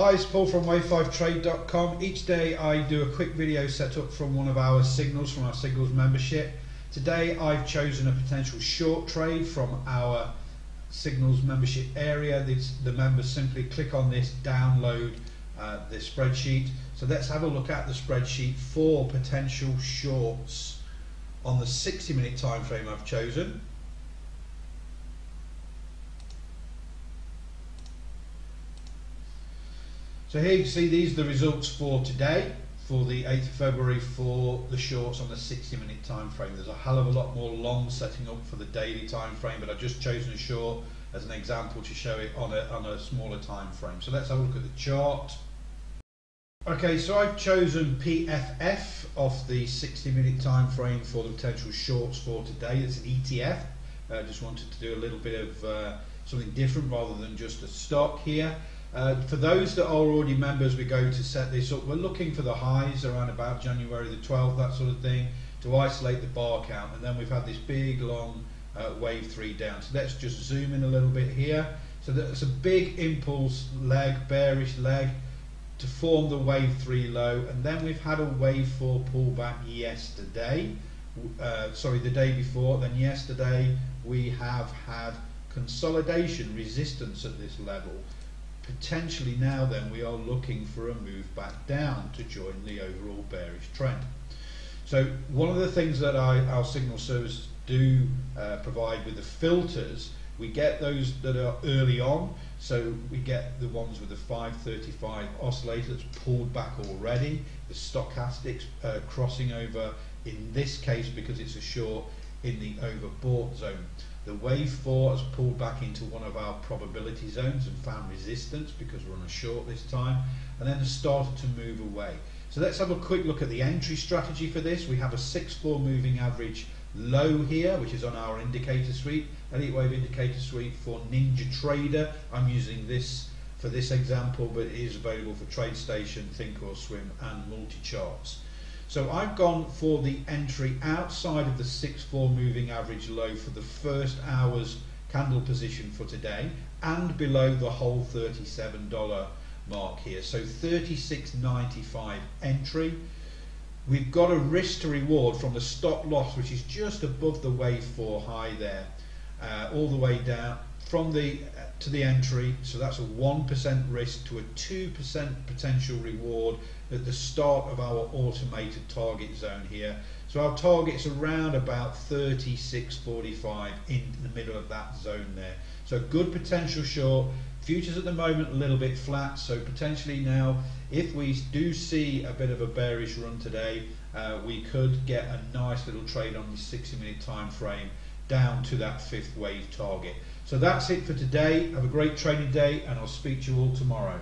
Hi, it's Paul from wave5trade.com. Each day I do a quick video setup from one of our signals, from our signals membership. Today I've chosen a potential short trade from our signals membership area. This, the members simply click on this, download uh, the spreadsheet. So let's have a look at the spreadsheet for potential shorts on the 60 minute time frame I've chosen. So here you see these are the results for today, for the 8th of February for the shorts on the 60 minute time frame. There's a hell of a lot more long setting up for the daily time frame, but I've just chosen a short as an example to show it on a, on a smaller time frame. So let's have a look at the chart. Okay, so I've chosen PFF off the 60 minute time frame for the potential shorts for today. It's an ETF. I uh, just wanted to do a little bit of uh, something different rather than just a stock here. Uh, for those that are already members, we go to set this up. We're looking for the highs around about January the 12th, that sort of thing, to isolate the bar count. And then we've had this big, long uh, wave three down. So let's just zoom in a little bit here. So that's a big impulse leg, bearish leg, to form the wave three low. And then we've had a wave four pullback yesterday. Uh, sorry, the day before. Then yesterday we have had consolidation resistance at this level potentially now then we are looking for a move back down to join the overall bearish trend. So one of the things that I, our signal service do uh, provide with the filters, we get those that are early on, so we get the ones with the 535 oscillator that's pulled back already, the stochastics uh, crossing over in this case because it's a short in the overbought zone. The wave 4 has pulled back into one of our probability zones and found resistance because we're on a short this time and then has started to move away. So let's have a quick look at the entry strategy for this. We have a 6-4 moving average low here which is on our indicator suite, Elliott Wave indicator suite for Ninja Trader. I'm using this for this example but it is available for TradeStation, Thinkorswim and multi-charts. So I've gone for the entry outside of the 6-4 moving average low for the first hour's candle position for today and below the whole $37 mark here. So 36.95 entry. We've got a risk to reward from the stop loss which is just above the wave 4 high there uh, all the way down from the uh, to the entry so that's a 1% risk to a 2% potential reward at the start of our automated target zone here so our target's around about 36.45 in the middle of that zone there so good potential short futures at the moment a little bit flat so potentially now if we do see a bit of a bearish run today uh, we could get a nice little trade on the 60 minute time frame down to that fifth wave target. So that's it for today. Have a great training day and I'll speak to you all tomorrow.